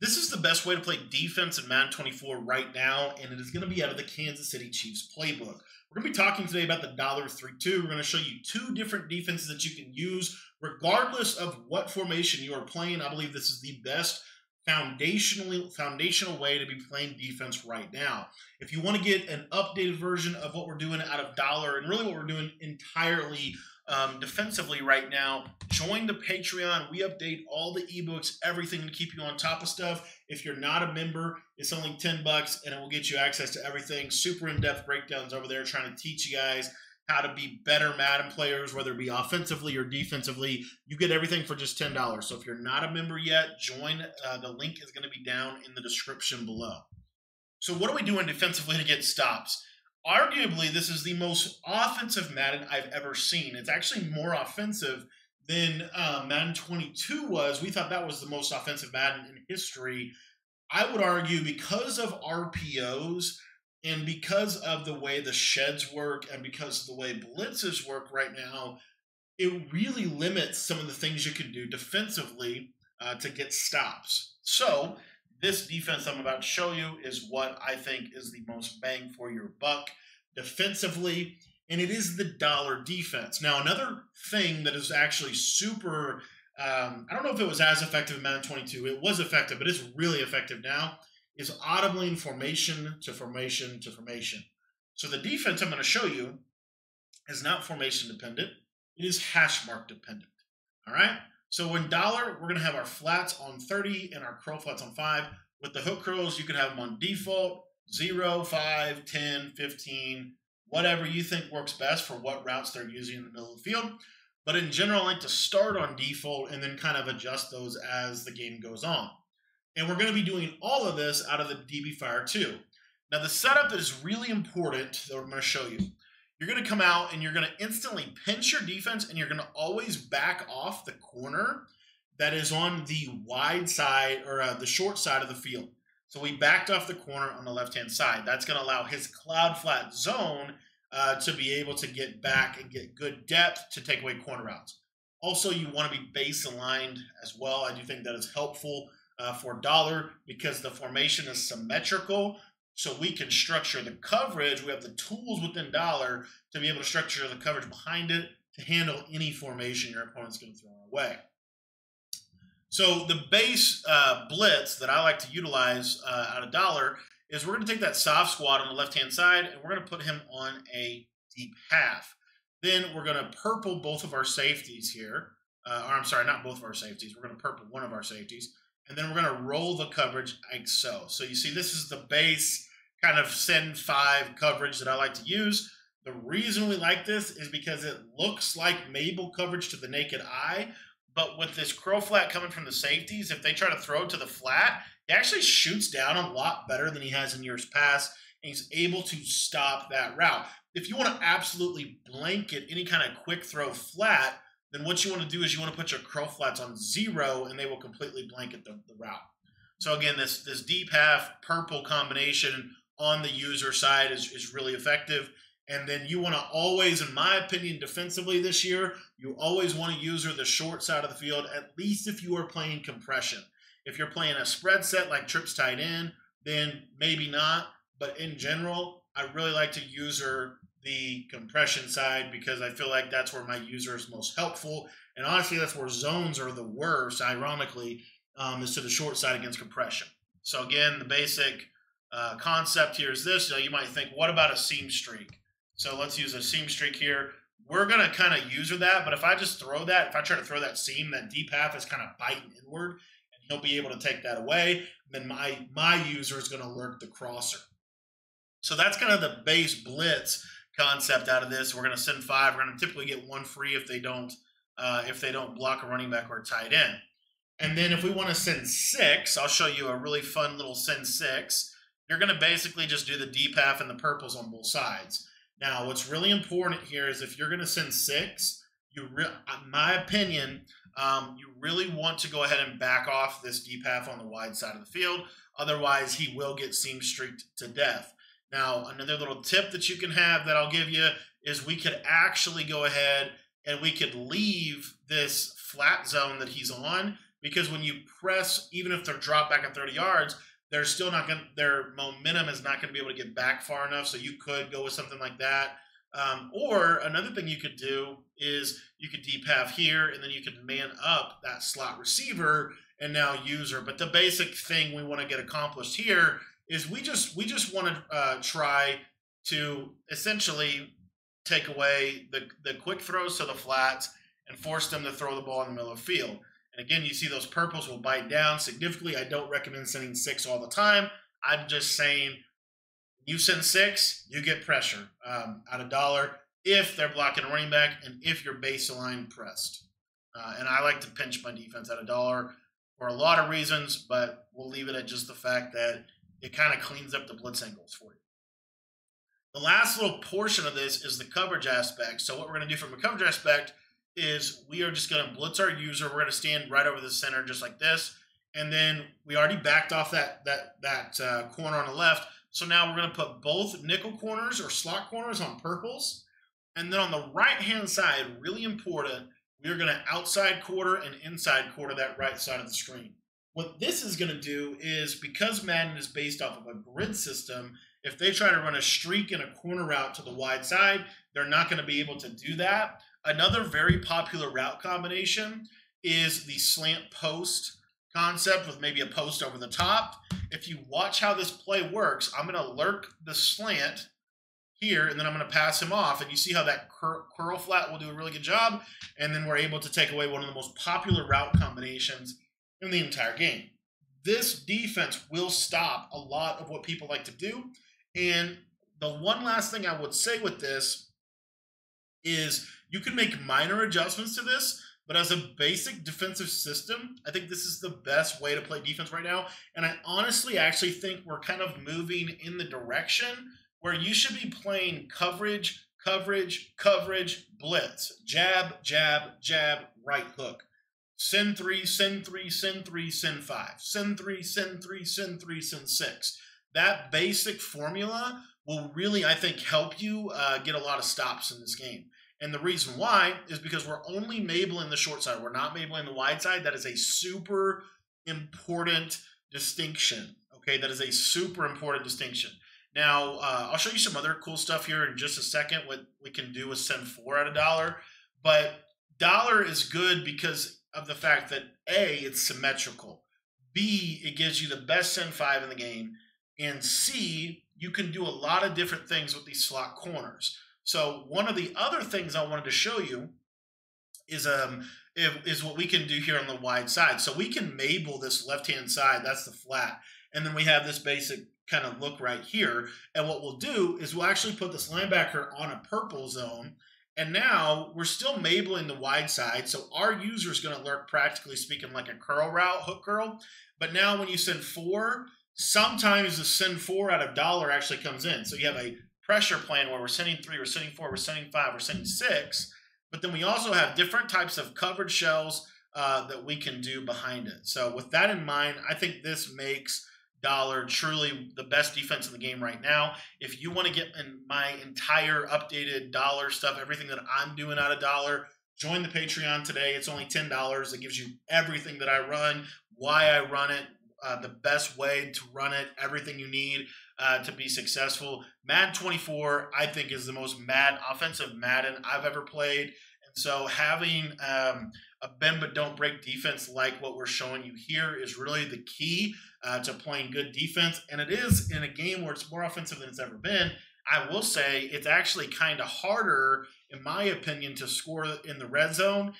This is the best way to play defense in Madden 24 right now, and it is going to be out of the Kansas City Chiefs playbook. We're going to be talking today about the dollar three two. We're going to show you two different defenses that you can use regardless of what formation you are playing. I believe this is the best foundationally foundational way to be playing defense right now. If you want to get an updated version of what we're doing out of dollar and really what we're doing entirely um, defensively right now, join the Patreon. We update all the ebooks, everything to keep you on top of stuff. If you're not a member, it's only 10 bucks and it will get you access to everything. Super in-depth breakdowns over there trying to teach you guys how to be better Madden players, whether it be offensively or defensively. You get everything for just $10. So if you're not a member yet, join. Uh, the link is going to be down in the description below. So what are we doing defensively to get stops? Arguably this is the most offensive Madden I've ever seen. It's actually more offensive than uh, Madden 22 was. We thought that was the most offensive Madden in history. I would argue because of RPOs and because of the way the sheds work and because of the way blitzes work right now, it really limits some of the things you can do defensively uh, to get stops. So this defense I'm about to show you is what I think is the most bang for your buck defensively, and it is the dollar defense. Now, another thing that is actually super, um, I don't know if it was as effective in Madden 22, it was effective, but it's really effective now, is audibly formation to formation to formation. So the defense I'm going to show you is not formation dependent, it is hash mark dependent. All right? So in dollar, we're going to have our flats on 30 and our curl flats on 5. With the hook curls, you can have them on default, 0, 5, 10, 15, whatever you think works best for what routes they're using in the middle of the field. But in general, I like to start on default and then kind of adjust those as the game goes on. And we're going to be doing all of this out of the DB Fire 2. Now, the setup that is really important that I'm going to show you you're going to come out and you're going to instantly pinch your defense and you're going to always back off the corner that is on the wide side or uh, the short side of the field. So we backed off the corner on the left hand side. That's going to allow his cloud flat zone uh, to be able to get back and get good depth to take away corner routes. Also, you want to be base aligned as well. I do think that is helpful uh, for dollar because the formation is symmetrical so we can structure the coverage. We have the tools within Dollar to be able to structure the coverage behind it to handle any formation your opponent's going to throw our way. So the base uh, blitz that I like to utilize uh, out of Dollar is we're going to take that soft squat on the left-hand side and we're going to put him on a deep half. Then we're going to purple both of our safeties here. Uh, or I'm sorry, not both of our safeties. We're going to purple one of our safeties. And then we're going to roll the coverage like so. So you see this is the base kind of send five coverage that I like to use. The reason we like this is because it looks like Mabel coverage to the naked eye, but with this curl flat coming from the safeties, if they try to throw to the flat, he actually shoots down a lot better than he has in years past, and he's able to stop that route. If you want to absolutely blanket any kind of quick throw flat, then what you want to do is you want to put your curl flats on zero, and they will completely blanket the, the route. So again, this this deep half purple combination on the user side is, is really effective. And then you want to always, in my opinion, defensively this year, you always want to user the short side of the field, at least if you are playing compression. If you're playing a spread set like trips tight end, then maybe not. But in general, I really like to user the compression side because I feel like that's where my user is most helpful. And honestly, that's where zones are the worst, ironically, um, is to the short side against compression. So again, the basic uh, concept here is this. You, you might think, what about a seam streak? So let's use a seam streak here. We're going to kind of user that, but if I just throw that, if I try to throw that seam, that deep half is kind of biting inward, and he'll be able to take that away. then my, my user is going to lurk the crosser. So that's kind of the base blitz concept out of this. We're going to send five. We're going to typically get one free if they don't uh, if they don't block a running back or a tight end. And then if we want to send six, I'll show you a really fun little send six you're going to basically just do the deep half and the purples on both sides. Now, what's really important here is if you're going to send six, you, re- in my opinion, um, you really want to go ahead and back off this deep half on the wide side of the field. Otherwise, he will get seam streaked to death. Now, another little tip that you can have that I'll give you is we could actually go ahead and we could leave this flat zone that he's on because when you press, even if they're dropped back at 30 yards, they're still not going. Their momentum is not going to be able to get back far enough. So you could go with something like that. Um, or another thing you could do is you could deep half here, and then you could man up that slot receiver and now user. But the basic thing we want to get accomplished here is we just we just want to uh, try to essentially take away the the quick throws to the flats and force them to throw the ball in the middle of the field. And again, you see those purples will bite down significantly. I don't recommend sending six all the time. I'm just saying you send six, you get pressure um, at a dollar if they're blocking a running back and if you're baseline pressed. Uh, and I like to pinch my defense at a dollar for a lot of reasons, but we'll leave it at just the fact that it kind of cleans up the blitz angles for you. The last little portion of this is the coverage aspect. So what we're going to do from a coverage aspect is we are just going to blitz our user. We're going to stand right over the center just like this. And then we already backed off that that that uh, corner on the left. So now we're going to put both nickel corners or slot corners on purples. And then on the right-hand side, really important, we are going to outside quarter and inside quarter that right side of the screen. What this is going to do is because Madden is based off of a grid system, if they try to run a streak and a corner route to the wide side, they're not going to be able to do that. Another very popular route combination is the slant post concept with maybe a post over the top. If you watch how this play works, I'm going to lurk the slant here, and then I'm going to pass him off. And you see how that cur curl flat will do a really good job. And then we're able to take away one of the most popular route combinations in the entire game. This defense will stop a lot of what people like to do. And the one last thing I would say with this is you can make minor adjustments to this, but as a basic defensive system, I think this is the best way to play defense right now. And I honestly actually think we're kind of moving in the direction where you should be playing coverage, coverage, coverage, blitz, jab, jab, jab, right hook. Send three, send three, send three, send five. Send three, send three, send three, send six. That basic formula will really, I think, help you uh, get a lot of stops in this game. And the reason why is because we're only mabling the short side. We're not mabling the wide side. That is a super important distinction. Okay, that is a super important distinction. Now, uh, I'll show you some other cool stuff here in just a second. What we can do with send four at a dollar, but dollar is good because of the fact that a it's symmetrical, b it gives you the best send five in the game, and c you can do a lot of different things with these slot corners. So one of the other things I wanted to show you is um is what we can do here on the wide side. So we can mabel this left hand side. That's the flat, and then we have this basic kind of look right here. And what we'll do is we'll actually put this linebacker on a purple zone. And now we're still mabling the wide side. So our user is going to lurk, practically speaking, like a curl route, hook curl. But now when you send four, sometimes the send four out of dollar actually comes in. So you have a pressure plan where we're sending three, we're sending four, we're sending five, we're sending six. But then we also have different types of covered shells uh, that we can do behind it. So with that in mind, I think this makes dollar truly the best defense in the game right now. If you want to get in my entire updated dollar stuff everything that i'm doing out of dollar join the patreon today. It's only $10 it gives you everything that i run why i run it uh, the best way to run it everything you need uh, to be successful. Mad 24 i think is the most mad offensive madden i've ever played so having um, a bend but don't break defense like what we're showing you here is really the key uh, to playing good defense. And it is in a game where it's more offensive than it's ever been. I will say it's actually kind of harder, in my opinion, to score in the red zone